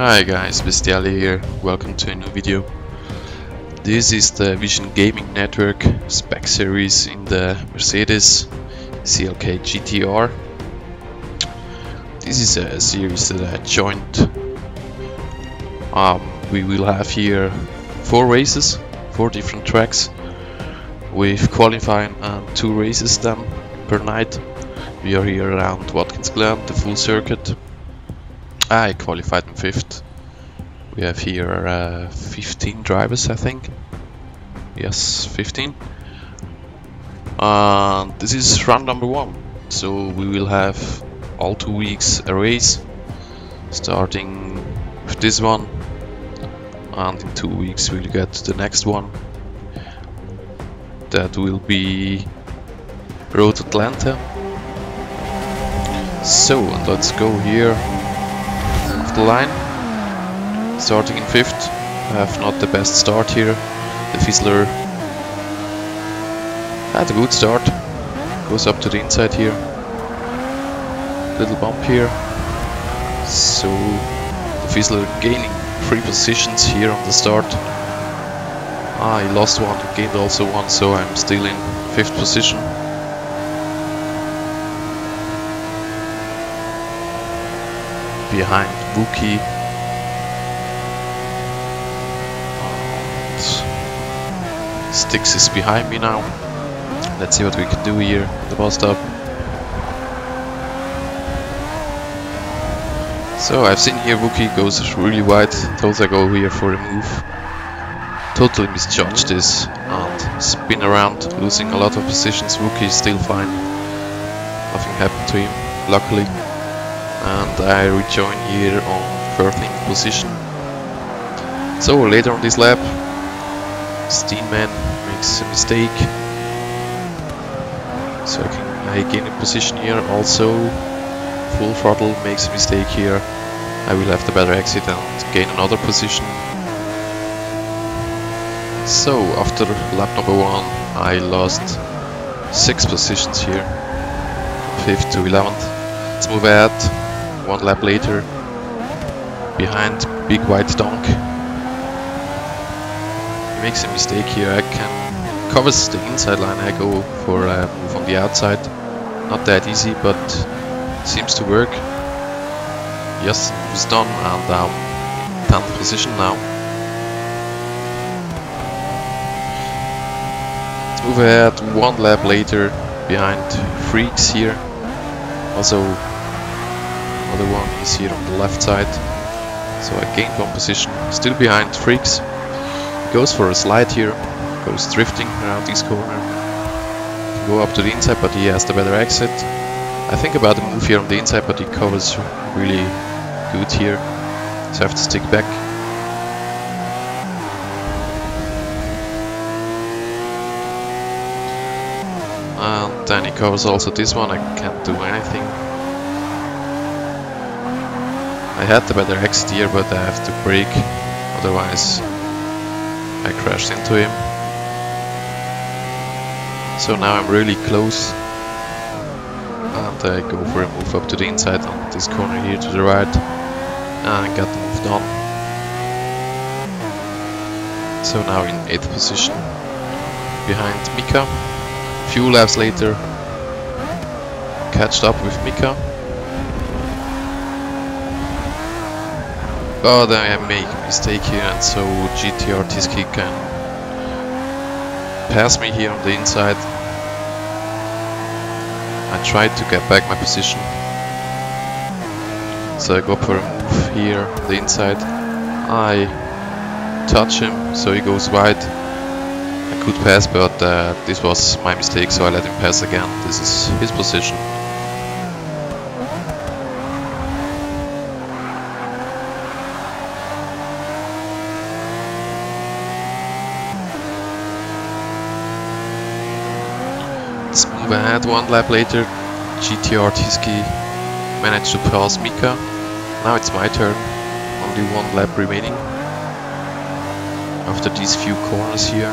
Hi guys, Bestiale here, welcome to a new video. This is the Vision Gaming Network spec series in the Mercedes CLK GTR. This is a series that I joined. Um, we will have here four races, four different tracks with qualifying and two races then per night. We are here around Watkins Glen, the full circuit, I qualified in fifth. We have here uh, 15 drivers, I think. Yes, 15. And this is round number one. So we will have all two weeks a race, starting with this one, and in two weeks we'll get the next one. That will be Road Atlanta. So, let's go here the line. Starting in fifth. I have not the best start here. The Fizzler had a good start. Goes up to the inside here. Little bump here. So the Fizzler gaining three positions here on the start. Ah, he lost one, gained also one, so I'm still in fifth position. behind Wookie. And Styx is behind me now. Let's see what we can do here the bus stop. So I've seen here Wookie goes really wide, thought I go here for a move. Totally misjudged this and spin around, losing a lot of positions. Wookie is still fine. Nothing happened to him, luckily and I rejoin here on 13th position. So later on this lap, Steenman makes a mistake. So I can I gain a position here. Also, full throttle makes a mistake here. I will have the better exit and gain another position. So after lap number one, I lost six positions here, fifth to 11th. Let's move ahead one lap later, behind Big White Donk. He makes a mistake here, I can covers the inside line, I go for a move on the outside. Not that easy, but seems to work. Yes, it's done, and um, 10th position now. Let's move ahead one lap later, behind Freaks here. Also Another one is here on the left side. So I gained one position, still behind Freaks. Goes for a slide here, goes drifting around this corner. Go up to the inside, but he has the better exit. I think about the move here on the inside, but he covers really good here. So I have to stick back. And then he covers also this one, I can't do anything. I had the better here, but I have to brake, otherwise I crashed into him. So now I'm really close and I go for a move up to the inside on this corner here to the right and got the move done. So now in 8th position behind Mika. Few laps later catched up with Mika Oh, then I make a mistake here and so GTR Tiski can pass me here on the inside. I tried to get back my position. So I go for a move here on the inside. I touch him, so he goes wide. I could pass, but uh, this was my mistake, so I let him pass again. This is his position. Bad. One lap later, GTR Tiski managed to pass Mika. Now it's my turn. Only one lap remaining. After these few corners here.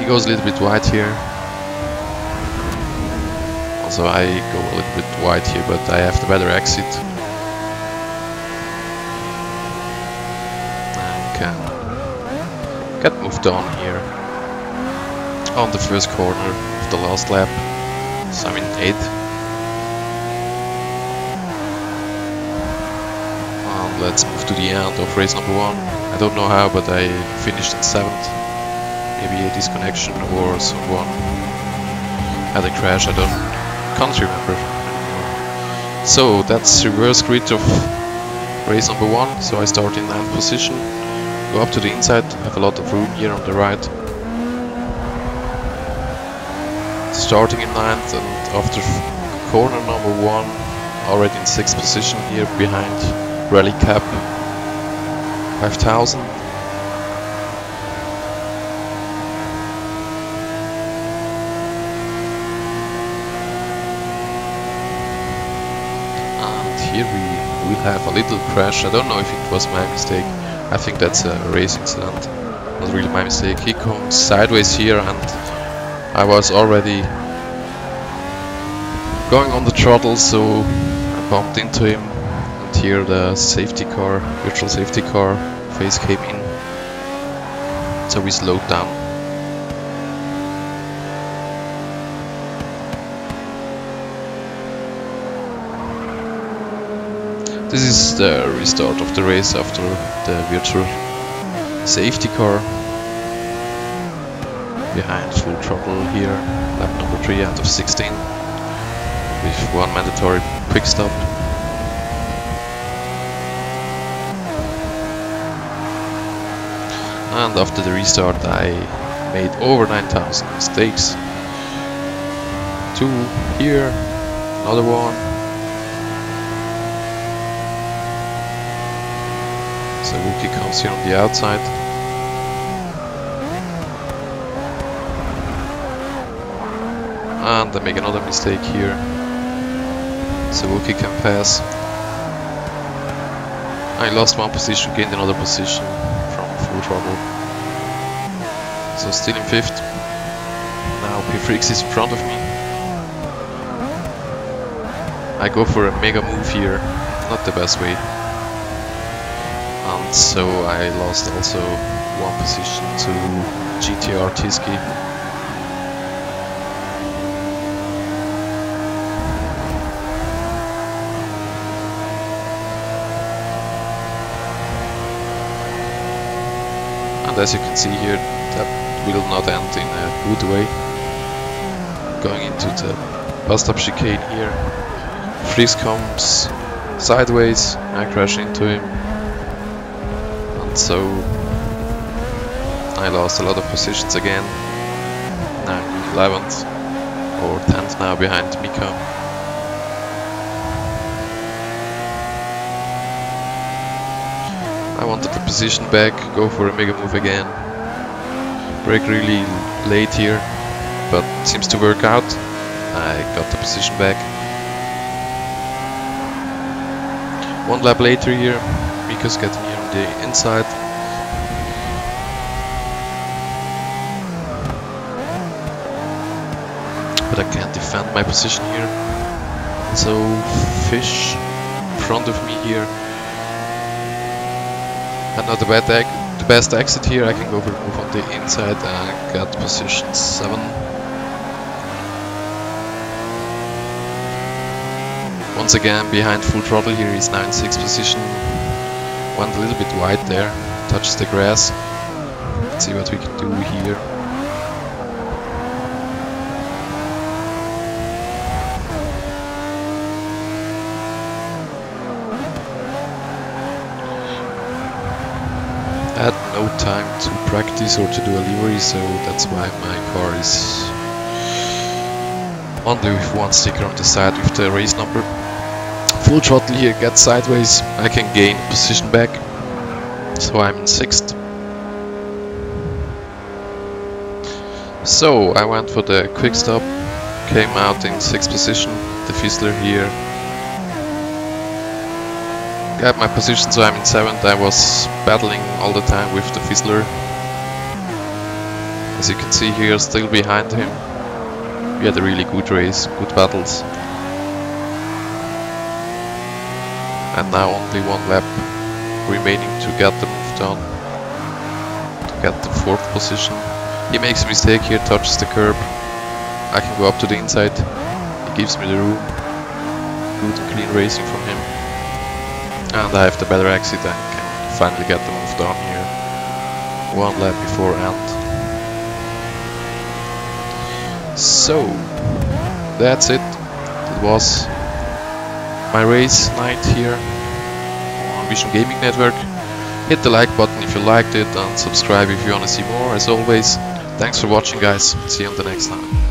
He goes a little bit wide here. Also I go a little bit wide here, but I have the better exit. Can get moved on here. On the first corner of the last lap. So I'm in 8th. And let's move to the end of race number 1. I don't know how, but I finished in 7th. Maybe a disconnection or someone had a crash, I don't can't remember. So that's reverse grid of race number one. So I start in ninth position, go up to the inside, have a lot of room here on the right. Starting in ninth and after corner number one, already in sixth position here behind Rally Cap 5000. here we will have a little crash. I don't know if it was my mistake. I think that's a race incident. Not really my mistake. He comes sideways here and I was already going on the throttle so I bumped into him and here the safety car, virtual safety car face came in. So we slowed down. This is the restart of the race after the virtual safety car. Behind full throttle here, lap number 3 out of 16, with one mandatory quick stop. And after the restart I made over 9000 mistakes. Two here, another one, So Wookie comes here on the outside. And I make another mistake here. So Wookie can pass. I lost one position, gained another position from full throttle. So still in fifth. Now P-Freaks is in front of me. I go for a mega move here, not the best way so I lost also one position to GTR Tiski. And as you can see here, that will not end in a good way. Going into the bus stop chicane here, Freeze comes sideways, I crash into him, so I lost a lot of positions again. Now 11th or 10th now behind Mika. I wanted the position back, go for a mega move again. Brake really late here, but seems to work out. I got the position back. One lap later here, Mika's getting the inside. But I can't defend my position here. So fish in front of me here. And not bad the best exit here, I can go for move on the inside and get position 7. Once again behind full throttle here, in 6th position went a little bit wide there, touches the grass. Let's see what we can do here. I had no time to practice or to do a livery, so that's why my car is only with one sticker on the side with the race number full throttle here, get sideways, I can gain position back. So I'm in 6th. So I went for the quick stop, came out in 6th position, the Fizzler here. Got my position so I'm in 7th, I was battling all the time with the Fizzler. As you can see here, still behind him. we had a really good race, good battles. And now only one lap remaining to get the move done. To get the fourth position. He makes a mistake here, touches the curb. I can go up to the inside. He gives me the room. Good clean racing from him. And I have the better exit and can finally get the move done here. One lap before end. So, that's it. It was my race night here on Vision Gaming Network. Hit the like button if you liked it and subscribe if you want to see more as always. Thanks for watching guys, see you on the next time.